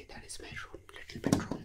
see that is my room, little bedroom.